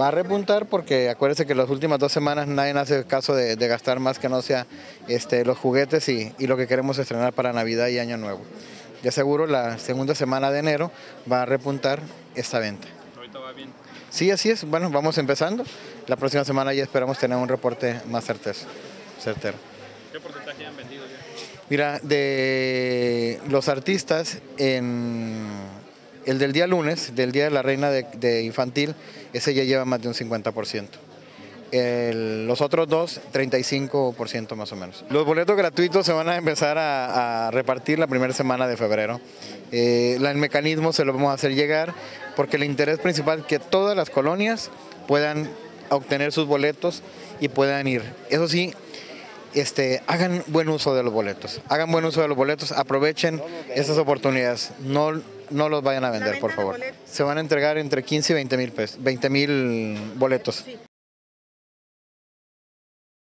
Va a repuntar porque acuérdese que las últimas dos semanas nadie hace caso de, de gastar más que no sea este, los juguetes y, y lo que queremos estrenar para Navidad y Año Nuevo. Ya seguro la segunda semana de enero va a repuntar esta venta. Ahorita va bien. Sí, así es. Bueno, vamos empezando. La próxima semana ya esperamos tener un reporte más certero. certero. ¿Qué porcentaje han vendido ya? Mira, de los artistas, en el del día lunes, del Día de la Reina de, Infantil, ese ya lleva más de un 50%. El- los otros dos, 35% más o menos. Los boletos gratuitos se van a empezar a, repartir la primera semana de febrero. Eh, el mecanismo se lo vamos a hacer llegar porque el interés principal es que todas las colonias puedan obtener sus boletos y puedan ir. Eso sí, este, hagan buen uso de los boletos. Hagan buen uso de los boletos, aprovechen esas oportunidades. No, no los vayan a vender, por favor. Se van a entregar entre 15 y 20 mil pesos, 20 mil boletos.